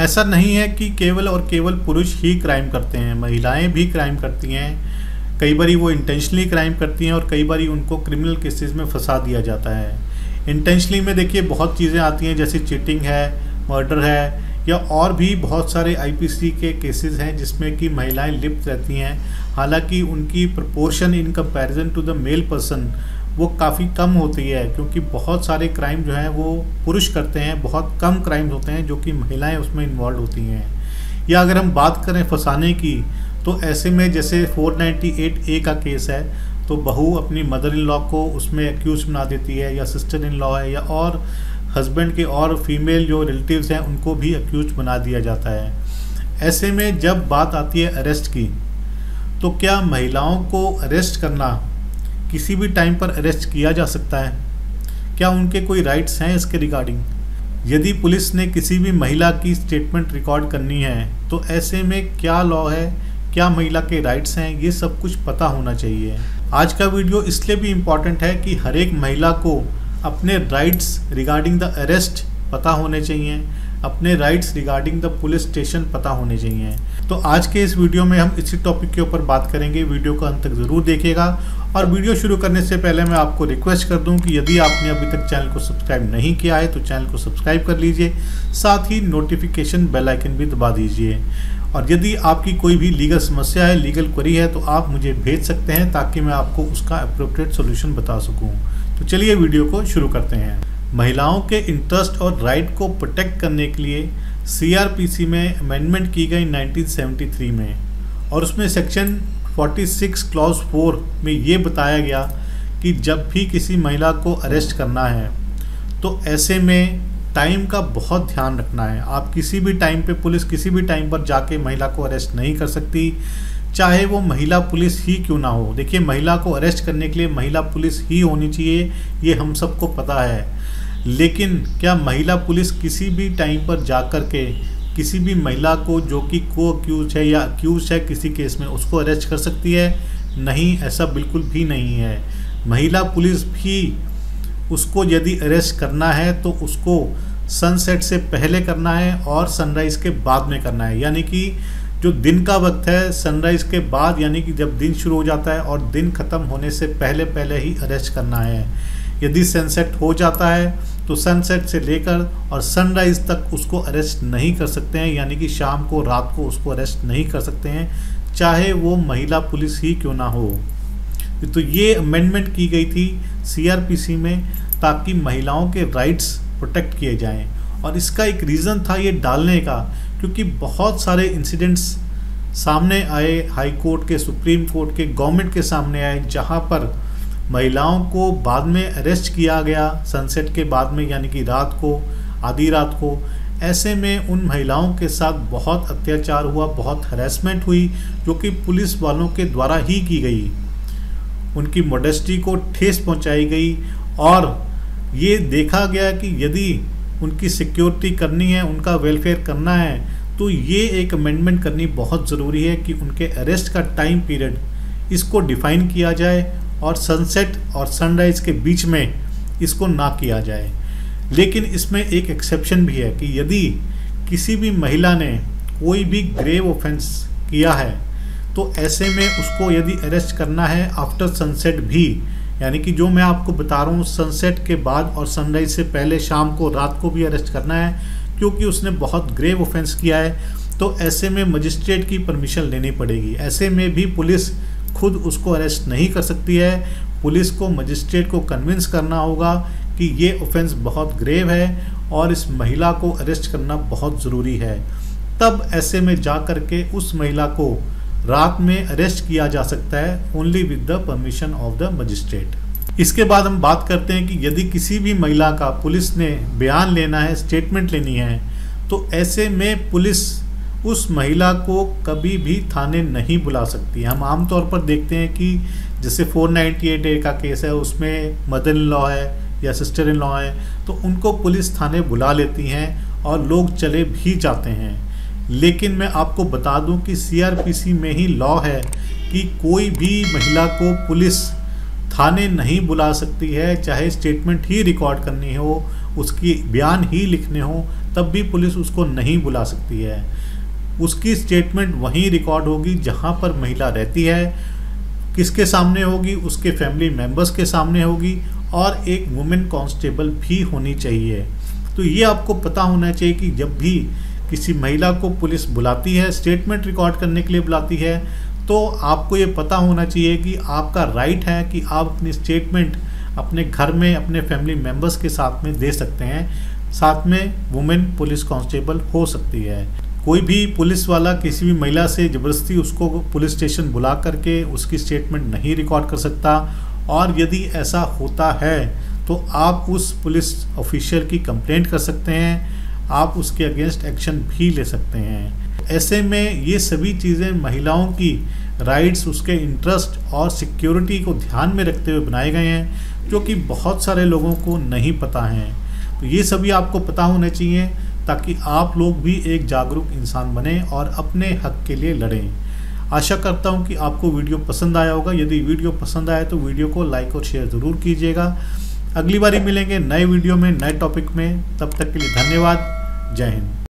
ऐसा नहीं है कि केवल और केवल पुरुष ही क्राइम करते हैं, महिलाएँ भी क्राइम करती हैं। कई बार वो इंटेंशनली क्राइम करती हैं और कई बार उनको क्रिमिनल केसेस में फंसा दिया जाता है। इंटेंशनली में देखिए बहुत चीज़ें आती हैं, जैसे चीटिंग है मर्डर है, या और भी बहुत सारे आईपीसी के केसेस हैं जिसमें कि महिलाएँ लिप्त रहती हैं। हालाँकि उनकी proportion in comparison to the male person वो काफ़ी कम होती है, क्योंकि बहुत सारे क्राइम जो हैं वो पुरुष करते हैं, बहुत कम क्राइम्स होते हैं जो कि महिलाएँ उसमें इन्वॉल्व होती हैं। या अगर हम बात करें फंसाने की तो ऐसे में जैसे 498 ए का केस है तो बहू अपनी मदर इन लॉ को उसमें एक्यूज बना देती है, या सिस्टर इन लॉ है, या और हस्बैंड के और फीमेल जो रिलेटिव्स हैं, उनको भी एक्यूज बना दिया जाता है। ऐसे में जब बात आती है अरेस्ट की तो क्या महिलाओं को अरेस्ट करना किसी भी टाइम पर अरेस्ट किया जा सकता है। क्या उनके कोई राइट्स हैं इसके रिगार्डिंग यदि पुलिस ने किसी भी महिला की स्टेटमेंट रिकॉर्ड करनी है तो ऐसे में क्या लॉ है? क्या महिला के राइट्स हैं? ये सब कुछ पता होना चाहिए। आज का वीडियो इसलिए भी इंपॉर्टेंट है कि हर एक महिला को अपने राइट्स रिगार्डिंग द अरेस्ट पता होने चाहिए। अपने rights regarding the police station पता होने चाहिए। तो आज के इस वीडियो में हम इसी टॉपिक के ऊपर बात करेंगे। वीडियो को अंत तक ज़रूर देखिएगा। और वीडियो शुरू करने से पहले मैं आपको रिक्वेस्ट कर दूँ कि यदि आपने अभी तक चैनल को सब्सक्राइब नहीं किया है तो चैनल को सब्सक्राइब कर लीजिए, साथ ही नोटिफिकेशन बेल आइकन भी दबा दीजिए। और यदि आपकी कोई भी लीगल समस्या है लीगल क्वेरी है तो आप मुझे भेज सकते हैं ताकि मैं आपको उसका अप्रोप्रिएट सोल्यूशन बता सकूँ। तो चलिए वीडियो को शुरू करते हैं। महिलाओं के इंटरेस्ट और राइट को प्रोटेक्ट करने के लिए सीआरपीसी में अमेंडमेंट की गई 1973 में और उसमें सेक्शन 46 क्लॉज 4 में ये बताया गया कि जब भी किसी महिला को अरेस्ट करना है तो ऐसे में टाइम का बहुत ध्यान रखना है। आप किसी भी टाइम पे पुलिस किसी भी टाइम पर जाके महिला को अरेस्ट नहीं कर सकती, चाहे वो महिला पुलिस ही क्यों ना हो। देखिए, महिला को अरेस्ट करने के लिए महिला पुलिस ही होनी चाहिए, ये हम सबको पता है। लेकिन क्या महिला पुलिस किसी भी टाइम पर जा कर के किसी भी महिला को जो कि को अक्यूज है या अक्यूज है किसी केस में, उसको अरेस्ट कर सकती है। नहीं, ऐसा बिल्कुल भी नहीं है। महिला पुलिस भी उसको यदि अरेस्ट करना है तो उसको सनसेट से पहले करना है और सनराइज़ के बाद में करना है। यानी कि जो दिन का वक्त है सनराइज़ के बाद, यानी कि जब दिन शुरू हो जाता है और दिन ख़त्म होने से पहले पहले ही अरेस्ट करना है। यदि सनसेट हो जाता है तो सनसेट से लेकर और सनराइज़ तक उसको अरेस्ट नहीं कर सकते हैं, यानी कि शाम को, रात को उसको अरेस्ट नहीं कर सकते हैं, चाहे वो महिला पुलिस ही क्यों ना हो। तो ये अमेंडमेंट की गई थी सीआरपीसी में, ताकि महिलाओं के राइट्स प्रोटेक्ट किए जाएँ। और इसका एक रीज़न था ये डालने का, क्योंकि बहुत सारे इंसिडेंट्स सामने आए हाई कोर्ट के सुप्रीम कोर्ट के गवर्नमेंट के सामने आए, जहाँ पर महिलाओं को बाद में अरेस्ट किया गया सनसेट के बाद में, यानी कि रात को, आधी रात को। ऐसे में उन महिलाओं के साथ बहुत अत्याचार हुआ, बहुत हरेसमेंट हुई, जो कि पुलिस वालों के द्वारा ही की गई। उनकी मोडेस्टी को ठेस पहुंचाई गई और ये देखा गया कि यदि उनकी सिक्योरिटी करनी है, उनका वेलफेयर करना है तो ये एक अमेंडमेंट करनी बहुत ज़रूरी है कि उनके अरेस्ट का टाइम पीरियड इसको डिफ़ाइन किया जाए और सनसेट और सनराइज़ के बीच में इसको ना किया जाए। लेकिन इसमें एक एक्सेप्शन भी है कि यदि किसी भी महिला ने कोई भी ग्रेव ऑफेंस किया है तो ऐसे में उसको यदि अरेस्ट करना है आफ्टर सनसेट भी, यानी कि जो मैं आपको बता रहा हूँ सनसेट के बाद और सनराइज से पहले शाम को, रात को भी अरेस्ट करना है, क्योंकि उसने बहुत ग्रेव ऑफेंस किया है तो ऐसे में मजिस्ट्रेट की परमिशन लेनी पड़ेगी। ऐसे में भी पुलिस खुद उसको अरेस्ट नहीं कर सकती है। पुलिस को मजिस्ट्रेट को कन्विंस करना होगा कि ये ऑफेंस बहुत ग्रेव है और इस महिला को अरेस्ट करना बहुत ज़रूरी है। तब ऐसे में जा कर के उस महिला को रात में अरेस्ट किया जा सकता है only with the permission of the magistrate इसके बाद हम बात करते हैं कि यदि किसी भी महिला का पुलिस ने बयान लेना है स्टेटमेंट लेनी है तो ऐसे में पुलिस उस महिला को कभी भी थाने नहीं बुला सकती। हम आमतौर पर देखते हैं कि जैसे 498 ए का केस है, उसमें मदर इन लॉ है या सिस्टर इन लॉ है तो उनको पुलिस थाने बुला लेती हैं और लोग चले भी जाते हैं। लेकिन मैं आपको बता दूँ कि सीआरपीसी में ही लॉ है कि कोई भी महिला को पुलिस थाने नहीं बुला सकती है। चाहे स्टेटमेंट ही रिकॉर्ड करनी हो, उसकी बयान ही लिखने हो, तब भी पुलिस उसको नहीं बुला सकती है। उसकी स्टेटमेंट वहीं रिकॉर्ड होगी जहाँ पर महिला रहती है, किसके सामने होगी, उसके फैमिली मेंबर्स के सामने होगी और एक वुमेन कांस्टेबल भी होनी चाहिए। तो ये आपको पता होना चाहिए कि जब भी किसी महिला को पुलिस बुलाती है स्टेटमेंट रिकॉर्ड करने के लिए बुलाती है तो आपको ये पता होना चाहिए कि आपका राइट है कि आप अपनी स्टेटमेंट अपने घर में, अपने फैमिली मेंबर्स के साथ में दे सकते हैं। साथ में वुमेन पुलिस कांस्टेबल हो सकती है। कोई भी पुलिस वाला, किसी भी महिला से ज़बरदस्ती उसको पुलिस स्टेशन बुला करके उसकी स्टेटमेंट नहीं रिकॉर्ड कर सकता। और यदि ऐसा होता है तो आप उस पुलिस ऑफिशियल की कंप्लेंट कर सकते हैं। आप उसके अगेंस्ट एक्शन भी ले सकते हैं। ऐसे में ये सभी चीज़ें महिलाओं की राइट्स उसके इंटरेस्ट और सिक्योरिटी को ध्यान में रखते हुए बनाए गए हैं, जो कि बहुत सारे लोगों को नहीं पता हैं। तो ये सभी आपको पता होने चाहिए। ताकि आप लोग भी एक जागरूक इंसान बने और अपने हक के लिए लड़ें। आशा करता हूँ कि आपको वीडियो पसंद आया होगा। यदि वीडियो पसंद आया तो वीडियो को लाइक और शेयर ज़रूर कीजिएगा। अगली बारी मिलेंगे नए वीडियो में, नए टॉपिक में। तब तक के लिए धन्यवाद। जय हिंद।